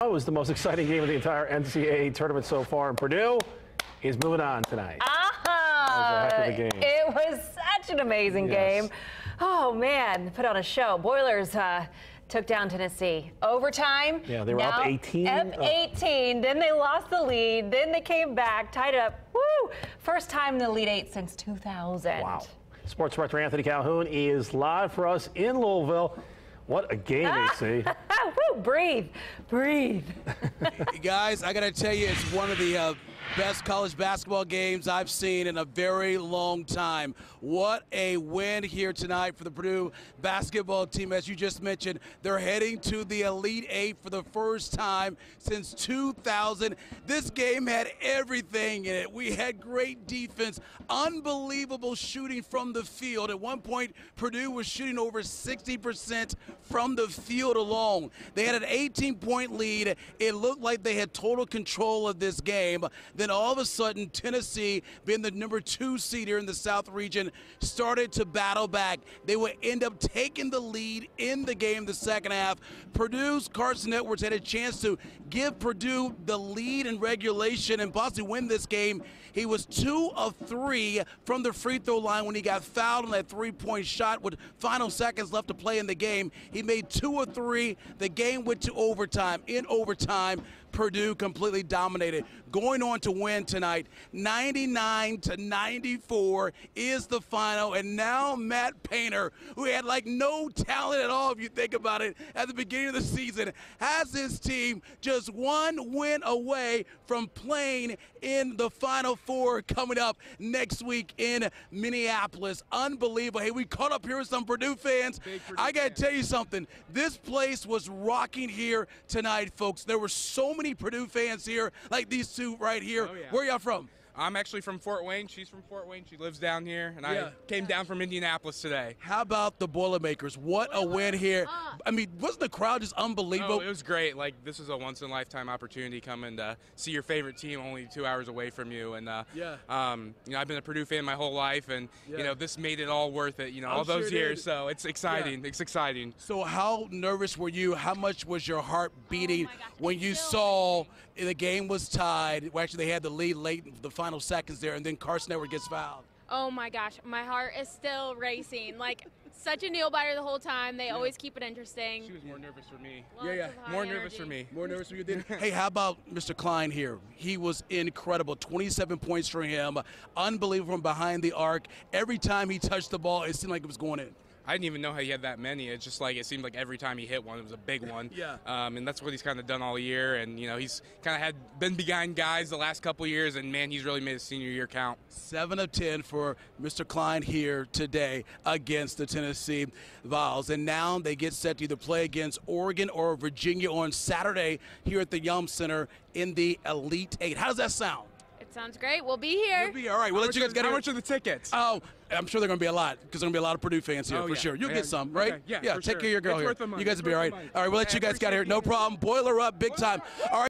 That was the most exciting game of the entire NCAA tournament so far, and Purdue is moving on tonight. Ah, That was a heck of a game. it was such an amazing Yes. game. Oh man, put on a show. Boilers uh, took down Tennessee. Overtime. Yeah, they were up 18. Up Oh. 18. Then they lost the lead. Then they came back, tied it up. Woo! First time in the Elite Eight since 2000. Wow. Sports director Anthony Calhoun is live for us in Louisville. What a game, AC. Breathe, breathe. Guys, I got to tell you, it's one of the uh, best college basketball games I've seen in a very long time. What a win here tonight for the Purdue basketball team. As you just mentioned, they're heading to the Elite Eight for the first time since 2000. This game had everything in it. We had great defense, unbelievable shooting from the field. At one point, Purdue was shooting over 60% from the field alone. They had an 18 point lead. It looked like they had total control of this game. Then all of a sudden, Tennessee, being the number two seed here in the South region, started to battle back. They would end up taking the lead in the game the second half. Purdue's Carsen Edwards had a chance to give Purdue the lead in regulation and possibly win this game. He was two of three from the free throw line when he got fouled on that three point shot with final seconds left to play in the game. He made two of three. The game went to overtime. In overtime, Purdue completely dominated. Going on to win tonight, 99 to 94 is the final. And now Matt Painter, who had like no talent at all, if you think about it, at the beginning of the season, has his team just one win away from playing in the Final Four coming up next week in Minneapolis. Unbelievable. Hey, we caught up here with some Purdue fans. I got to tell you something. This place was rocking here tonight, folks. There were so many Purdue fans here, like these two right here. Oh, yeah. Where y'all from? I'm actually from Fort Wayne. She's from Fort Wayne. She lives down here, and Yeah. I came down from Indianapolis today. How about the Boilermakers? What a win here. I mean, wasn't the crowd just unbelievable? Oh, it was great. Like this is a once in a lifetime opportunity coming to see your favorite team only two hours away from you. And uh, Yeah. um, you know, I've been a Purdue fan my whole life, and Yeah. you know, this made it all worth it. You know, I'm all sure those it years. did. So it's exciting. It's exciting. So how nervous were you? How much was your heart beating my gosh, when it's you still saw the game was tied? Well, actually, they had the lead late in the final seconds there, and then Carsen Edwards gets fouled. Oh my gosh, my heart is still racing. Like such a nail biter the whole time. They always keep it interesting. She was more nervous for me. Lots yeah. of high More nervous for me. More nervous for you then? hey, how about Mr. Cline here? He was incredible. 27 points for him. Unbelievable from behind the arc. Every time he touched the ball, it seemed like it was going in. I didn't even know how he had that many. It's just like it seemed like every time he hit one, it was a big one. Yeah. Um, and that's what he's kind of done all year. And you know, he's kind of had been behind guys the last couple years, and man, he's really made his senior year count. Seven of ten for Mr. Cline here today against the Tennessee Vols. And now they get set to either play against Oregon or Virginia on Saturday here at the Yum Center in the Elite Eight. How does that sound? It sounds great. We'll be here. You'll be all right. We'll How let you guys get How much are the tickets? Oh, I'm sure they're going to be a lot because there's going to be a lot of Purdue fans here Oh, for yeah. sure. You'll Yeah. get some, right? Okay. Yeah, Yeah. for Take sure. care of your girl It's here. worth the money. You guys It's will be all worth right. the money. All right. We'll let you guys get here. No problem. Boiler up big time. All right.